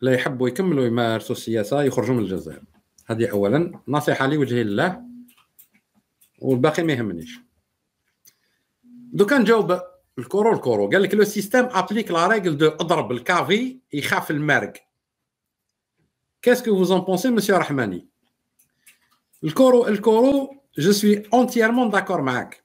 لا يحبوا يكملوا يمارسوا السياسة يخرجوا من الجزائر. هذه اولا. نصيحة لي وجهي لله والباقي ما يهمنيش. دوكا نجاوب الكورو الكورو. قال لك le système applique la règle de أضرب الكافي يخاف que vous en pensez, monsieur Rahmani? Le coro, le coro, je suis entièrement d'accord معك.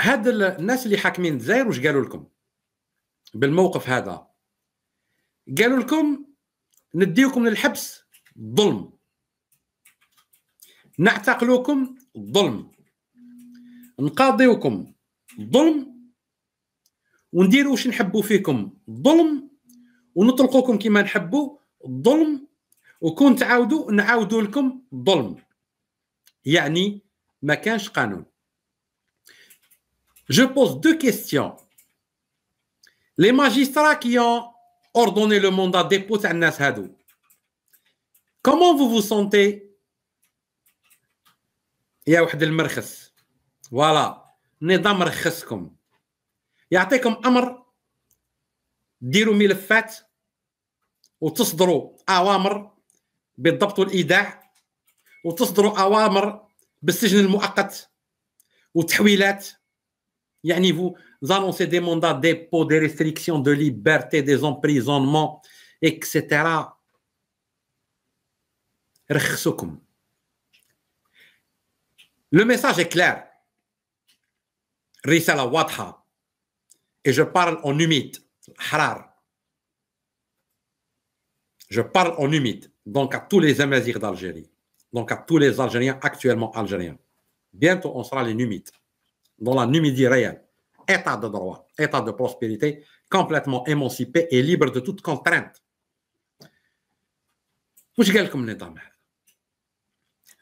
هاد الناس اللي حاكمين الجزائر واش قالوا لكم؟ بالموقف هذا. قالوا لكم نديوكم للحبس ظلم. نعتقلوكم ظلم. نقاضيوكم ظلم. ونديروا واش نحبوا فيكم ظلم. ونطلقوكم كما نحبوا الظلم وكون تعاودوا نعاودوا لكم الظلم يعني ما كانش قانون. Je pose deux questions. Magistrats qui ont ordonné le mandat de dépôt تاع الناس هادو comment vous vous sentez? يا واحد المرخص فوالا نظام رخصكم يعطيكم أمر ديروا ملفات وتصدروا اوامر بالضبط والايداع وتصدروا اوامر بالسجن المؤقت وتحويلات Yani vous annoncez des mandats de dépôt, des restrictions de liberté, des emprisonnements, etc. Le message est clair. Risala Wadha. Et je parle en numite. Harar. Je parle en numite. Donc à tous les Amazirs d'Algérie. Donc à tous les Algériens actuellement algériens. Bientôt on sera les numites. Dans la Numidie réelle. État de droit, état de prospérité, complètement émancipé et libre de toute contrainte. واش قال لكم النظام هذا؟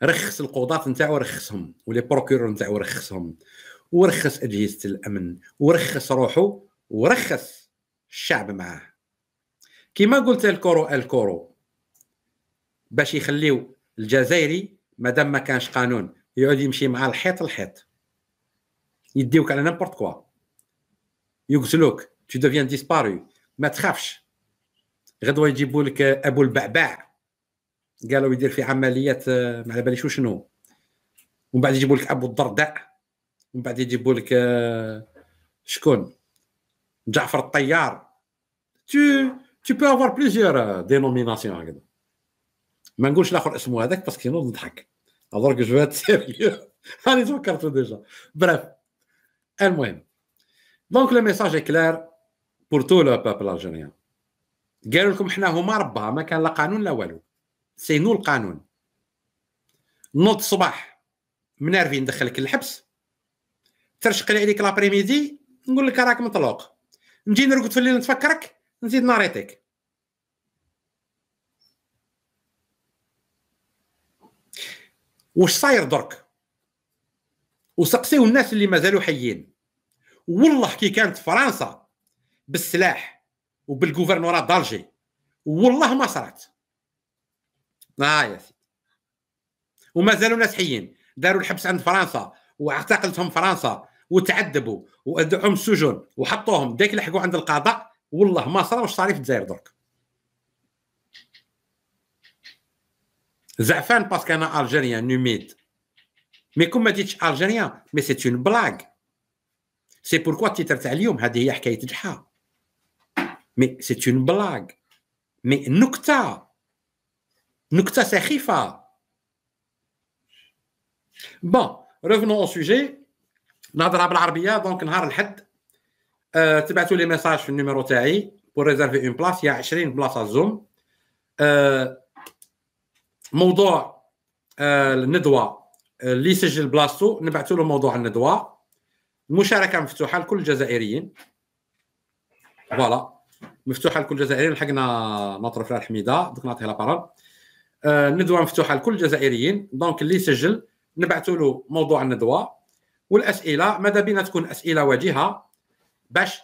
رخص القضاة نتاعو رخصهم. ولي بروكورور نتاعو رخصهم. ورخص أجهزة الأمن. ورخص روحه. ورخص الشعب معاه. كما قلت الكورو الكورو. باش يخليو الجزائري مادام ما كانش قانون يقعد يمشي مع الحيط الحيط. يديوك على n'importe quoi يقتلوك tu deviens disparu ما تخافش. غدوه يجيبوا لك أبو البعباع قالوا يدير في عمليات ما على باليش شنو ومن بعد يجيبوا لك أبو الدرداء ومن بعد يجيبوا لك شكون؟ جعفر الطيار. tu peux avoir plusieurs euh, dénominations هكذا. ما نقولش الآخر اسمه هذاك parce que نضحك. veux être sérieux. راني تفكرت déjà bref المهم. donc le message clair pour tout le peuple algérien قالوا لكم حنا هما ربها ما كان لا قانون لا والو. c'est nous القانون نوض الصباح م énervé ندخلك الحبس ترشق لي عليك l'après-midi نقول لك راك مطلوق. نجي نرقد في الليل نتفكرك نزيد ن arrêter ك واش صاير درك؟ وسقسيو الناس اللي مازالوا حيين. والله كي كانت فرنسا بالسلاح وبال gouverneur d'Alger والله ما صرات. آه يا سيدي. ومازالوا ناس حيين. داروا الحبس عند فرنسا واعتقلتهم فرنسا وتعذبوا وادعوهم السجن وحطوهم. ديك لحقوا عند القضاء والله ما صرا. واش صاري في الجزائر درك؟ زعفان parce que أنا algérien numide. mais كون ما ديتش algérien mais c'est une blague c'est pourquoi ال titre تاع اليوم هذه هي حكايه جحا mais c'est une blague mais نكته نكته سخيفه bon revenons au sujet نهضرها بالعربيه donc نهار الحد أه تبعتوا les messages في ال numéro تاعي pour réserver une place هي 20 بلاصه Zoom أه موضوع أه الندوه اللي يسجل بلاصتو نبعثوا له موضوع الندوة. المشاركة مفتوحة لكل الجزائريين. voilà. مفتوحة لكل الجزائريين. لحقنا notre frère حميده دوك نعطيه la parole الندوة مفتوحة لكل الجزائريين. donc اللي يسجل نبعثوا له موضوع الندوة. والأسئلة ماذا بينا تكون أسئلة واجهة باش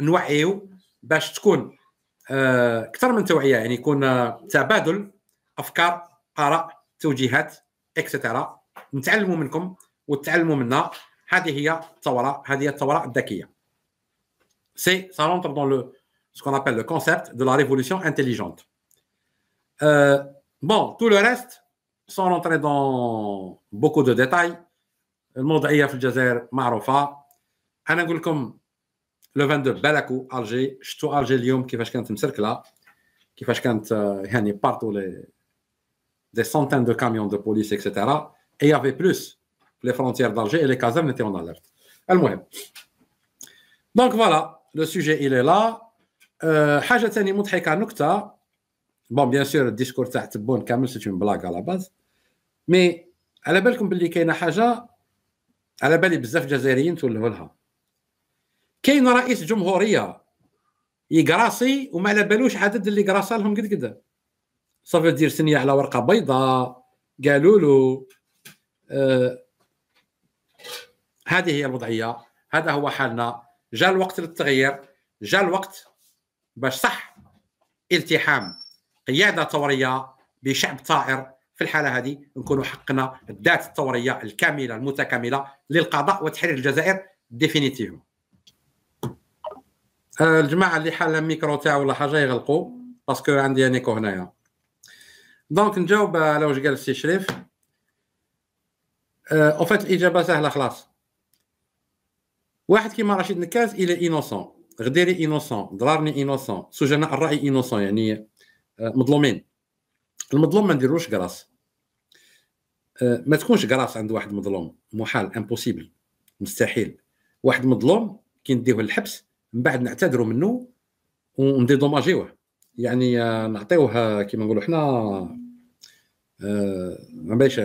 نوعيو باش تكون آه، أكثر من توعية يعني يكون آه، تبادل أفكار اراء توجيهات et cetera نتعلموا منكم وتعلموا منا. هذه هي الثوره هذه هي الثوره الذكية. c'est ça rentre dans le ce qu'on appelle le concept de la révolution intelligente. Euh, bon tout le reste sans rentrer dans beaucoup de détails الموضوعيه في الجزائر؟ معروفة. أنا نقول لكم le 22 parce que Alger شفتوا الجي اليوم كيفاش كانت مسركلة؟ كيفاش كانت يعني partout les des centaines de camions de police, etc. Et il y avait plus les frontières d'Alger et les casernes étaient en alerte. Donc voilà, le sujet il est là. حاجة ثانية مضحكة نكته bon bien sûr ال discours تاع تبون كامل c'est une blague à la base mais على بالكم باللي كاينة حاجة؟ على بالي بزاف جزائريين تولهوا لها. كاين رئيس جمهورية يقراصي وما على بالوش عدد اللي قراصا لهم قد. قد صافي دير سنية على ورقة بيضاء قالوا له هذه هي الوضعية. هذا هو حالنا. جاء الوقت للتغيير. جاء الوقت باش صح التحام. قيادة ثوريه بشعب طائر. في الحالة هذه نكونوا حقنا الذات الثوريه الكاملة المتكاملة للقضاء وتحرير الجزائر définitif آه، الجماعة اللي حال الميكرو تاعو ولا حاجة يغلقوا parce que عندي un écho هنايا. donc نجاوب على واش قال السي شريف. au fait الاجابه سهله خلاص واحد كيما رشيد نكاز il est innocent غديري innocent ضرارني innocent سجناء الراي innocent يعني آه، مظلومين المظلوم ما نديروش grâce آه، ما تكونش grâce عند واحد مظلوم. محال impossible مستحيل. واحد مظلوم كي نديوه للحبس من بعد نعتذروا منه ون dédommager وه يعني آه، نعطيوه كيما نقولوا حنا ما باش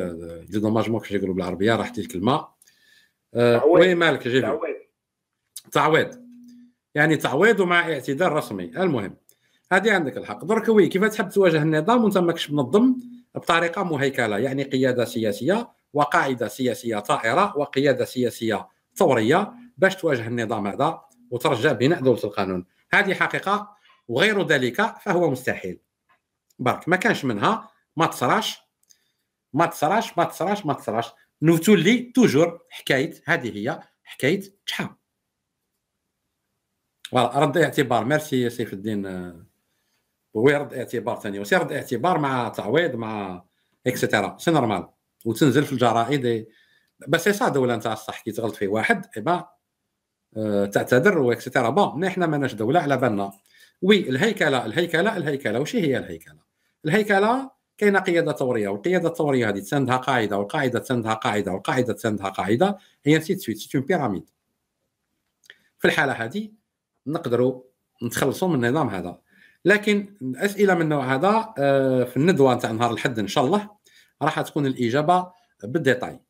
dédommagement كيفاش يقولوا بالعربية راحت الكلمة وين مالك جيبي تعويض. يعني تعويض ومع اعتذار رسمي. المهم هذه عندك الحق. درك oui كيف تحب تواجه النظام وانت ماكش منظم؟ بطريقة مهيكلة يعني قيادة سياسية وقاعدة سياسية طائرة وقيادة سياسية ثورية باش تواجه النظام هذا وترجع بناء دولة القانون. هذه حقيقة وغير ذلك فهو مستحيل. برك ما كانش منها ما تصراش. ما تصراش ما تصراش ما تصراش. نتولي توجور حكايه هذه هي حكايه شحال. رد اعتبار. ميرسي سيف الدين هو يرد اعتبار ثاني aussi. رد اعتبار مع تعويض مع et cetera c'est normal وتنزل في الجرائد. بس سي صا دولة انت الصح كي تغلط في واحد eh ben أه تعتذر و et cetera bon إحنا ماناش دولة على بالنا. oui الهيكلة الهيكلة الهيكلة. وش هي الهيكلة؟ الهيكلة كاينة قيادة ثورية والقيادة الثورية هذه تساندها قاعدة والقاعدة تساندها قاعدة والقاعدة تساندها قاعدة et ainsi de suite cette pyramide. في الحالة هذه نقدروا نتخلصوا من النظام هذا. لكن الأسئلة من النوع هذا آه، في الندوة نتاع نهار الاحد إن شاء الله راح تكون الإجابة بالديتاي.